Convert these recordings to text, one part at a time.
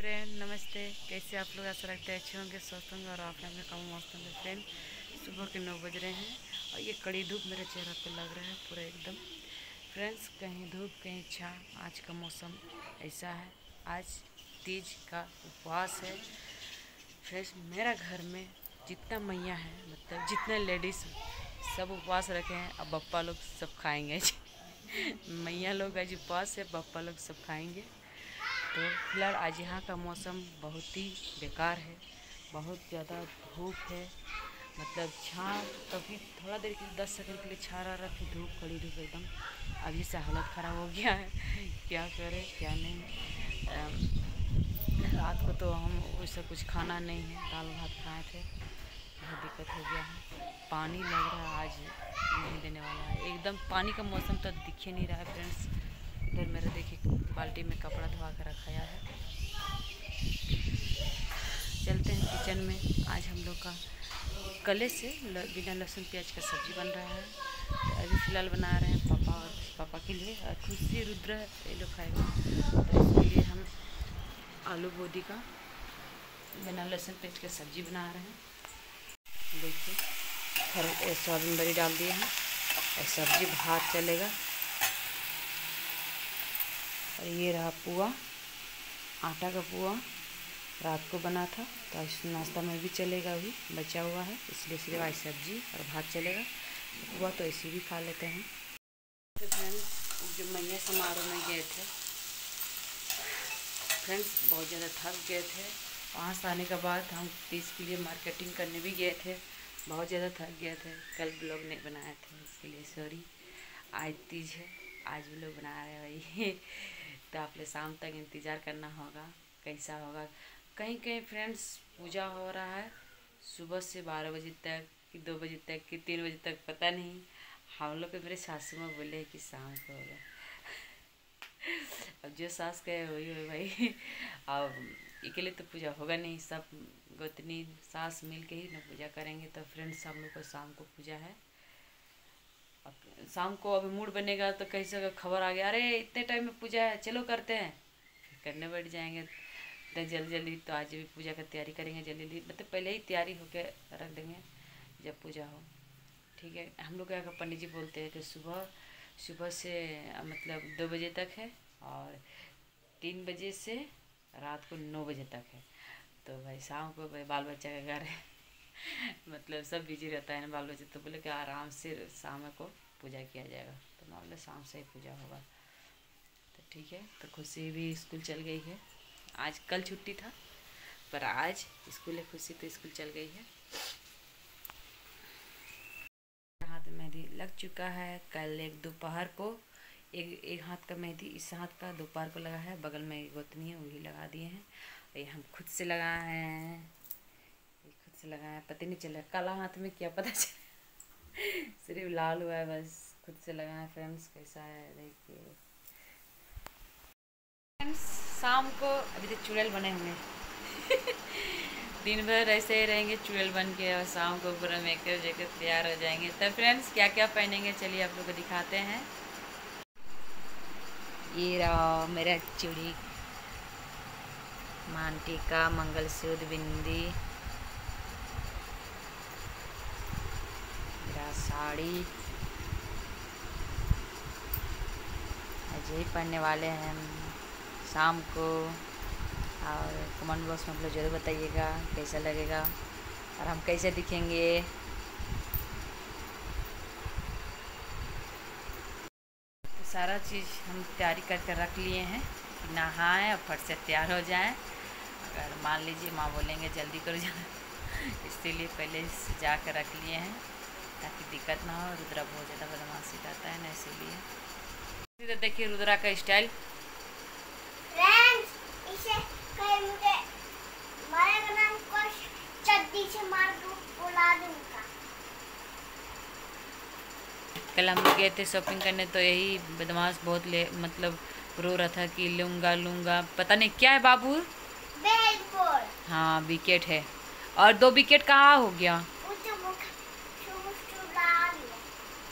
Friend नमस्ते कैसे आप लोग? ऐसा रखते हैं अच्छे होंगे, स्वस्थ होंगे और आपने अपने काम मस्त होंगे फ्रेंड सुबह के नौ बज रहे हैं और ये कड़ी धूप मेरे चेहरा पे लग रहा है पूरा एकदम. फ्रेंड्स कहीं धूप, कहीं छा आज का मौसम ऐसा है. आज तीज का उपवास है. फ्रेंड्स मेरा घर में जितना मैया है मतलब जितने लेडीज़ सब उपवास रखे हैं. अब बप्पा लोग सब खाएँगे मैया लोग आज उपवास है, बप्पा लोग सब खाएँगे. तो फ़िलहाल आज यहाँ का मौसम बहुत ही बेकार है, बहुत ज़्यादा धूप है। मतलब छाँ कभी थोड़ा देर के लिए, दस सेकंड के लिए छा रहा रहा फिर धूप, कड़ी धूप एकदम। अभी से हालत ख़राब हो गया है, क्या करें, क्या नहीं। रात को तो हम वैसा कुछ खाना नहीं है, दाल भात खाए थे, बहुत दिक्कत हो गया है। पानी लग रहा है, आज नहीं देने वाला है। एकदम पानी का मौसम तो दिखे नहीं रहा है, फ्रेंड्स। इधर मेरा देखिए बाल्टी में कपड़ा धोवा कर रखाया है। चलते हैं किचन में। आज हम लोग का कले से ल, बिना लहसुन प्याज का सब्ज़ी बन रहा है। तो अभी फ़िलहाल बना रहे हैं पापा और पापा के लिए। और खुशी रुद्र ये लोग खाएगा तो इसके लिए हम आलू बोदी का बिना लहसुन प्याज का सब्ज़ी बना रहे हैं। देखिए सोयाबीन बड़ी डाल दिए हैं। और सब्ज़ी भात चलेगा। और ये रहा पुआ, आटा का पुआ। रात को बना था तो आज नाश्ता में भी चलेगा अभी, बचा हुआ है, इसलिए सिर्फ़ आज सब्ज़ी और भात चलेगा। पुआ तो ऐसे भी खा लेते हैं। तो फ्रेंड्स जो मैया समारोह में गए थे फ्रेंड्स बहुत ज़्यादा थक गए थे। वहाँ से आने के बाद हम तीस के लिए मार्केटिंग करने भी गए थे। बहुत ज़्यादा थक गए थे। कल ब्लॉग नहीं बनाए थे, इसके लिए सॉरी आज तीज है, आज भी लोग बना रहे हैं भाई। तो आप लोग शाम तक इंतज़ार करना होगा, कैसा होगा। कहीं कहीं फ्रेंड्स पूजा हो रहा है, सुबह से बारह बजे तक कि दो बजे तक कि तीन बजे तक, पता नहीं। हम लोग के मेरे सासू माँ बोले कि शाम को होगा। अब जो सास कहे, वही हो भाई। अब अकेले तो पूजा होगा नहीं, सब गोतनी सास मिल के ही ना पूजा करेंगे तो फ्रेंड्स हम लोग को शाम को पूजा है। शाम को अभी मूड बनेगा तो कैसे अगर खबर आ गया, अरे, इतने टाइम में पूजा है, चलो करते हैं। करने बैठ जाएँगे। तो जल्दी जल्दी तो आज भी पूजा का तैयारी करेंगे, जल्दी जल्दी। मतलब पहले ही तैयारी होकर रख देंगे, जब पूजा हो। ठीक है? हम लोग क्या पंडित जी बोलते हैं कि सुबह सुबह से मतलब दो बजे तक है और तीन बजे से रात को नौ बजे तक है। तो भाई शाम को भाई बाल बच्चा का घर है। मतलब सब बिज़ी रहता है ना बाल बच्चे। तो बोले कि आराम से शाम को पूजा किया जाएगा। तो बोले शाम से ही पूजा होगा। तो ठीक है तो खुशी भी स्कूल चल गई है। आज कल छुट्टी था, पर आज स्कूल है, खुशी तो स्कूल चल गई है। हाथ में मेहंदी लग चुका है, कल एक दोपहर को, एक एक हाथ का मेहंदी, इस हाथ का दोपहर को लगा है, बगल में गोतनी है, वही लगा दिए हैं। ये हम खुद से लगाए हैं खुद से लगाया पता नहीं चला, काला हाथ में क्या पता चला। सिर्फ़ लाल हुआ है बस खुद से लगाया फ्रेंड्स कैसा है देखिए फ्रेंड्स शाम को अभी तो चुड़ैल बने हुए दिन भर ऐसे ही रहेंगे चुड़ैल बन के और शाम को पूरा मेकअप जेकअप तैयार हो जाएँगे तो फ्रेंड्स क्या क्या पहनेंगे चलिए आप लोग को दिखाते हैं ये रहा मेरा चूड़ी मांटी का मंगलसूत्र बिंदी मेरा साड़ी। आज यही पहनने वाले हैं शाम को। और कमेंट बॉक्स में आप लोग ज़रूर बताइएगा, कैसा लगेगा, और हम कैसे दिखेंगे। तो सारा चीज़ हम तैयारी करके रख लिए हैं नहाएँ और फट से तैयार हो जाएँ। अगर मान लीजिए माँ बोलेंगे जल्दी करो जाना, इसीलिए पहले जा कर रख लिए हैं। ताकि दिक्कत ना हो रुद्रा बहुत ज़्यादा बदमाशी करता है ना इसीलिए। तो देखिए रुद्रा का स्टाइल। कल हम लोग गए थे शॉपिंग करने तो यही बदमाश बहुत ले मतलब रो रहा था कि लूँगा लूँगा। पता नहीं क्या है बाबू? हाँ विकेट है। और दो विकेट कहाँ हो गया?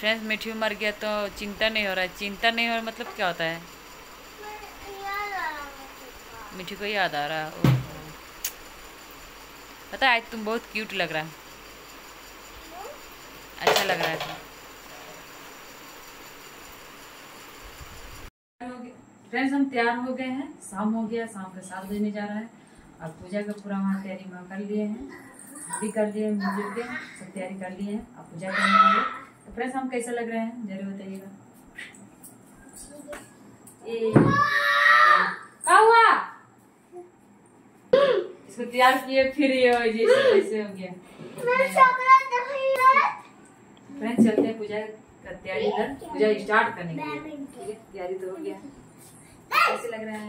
फ्रेंड्स मिठू मर गया तो चिंता नहीं हो रहा है। चिंता नहीं हो रहा मतलब क्या होता है? मिठू को याद आ रहा ओहो, पता है, आज तुम बहुत क्यूट लग रहा है। अच्छा लग रहा है। फ्रेंड्स, हम तैयार हो गए हैं। शाम हो गया, शाम का सात बजने जा रहा है। और पूजा का पूरा वहाँ तैयारी वहाँ कर लिए हैं। भी कर लिए मिलजुल के सब तैयारी कर लिए हैं। अब पूजा करने तो फ्रेंड्स हम कैसे लग रहे हैं? ज़रूर बताइएगा। क्या हुआ। इसको तैयार किए फिर ये जैसे जैसे हो गया। फ्रेंड्स चलते हैं पूजा का तैयारी इधर। पूजा स्टार्ट करने के लिए। तैयारी तो हो गया। कैसे लग रहा है।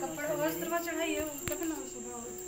कपड़ा वस्त्र चढ़ाइए कब ना सुबह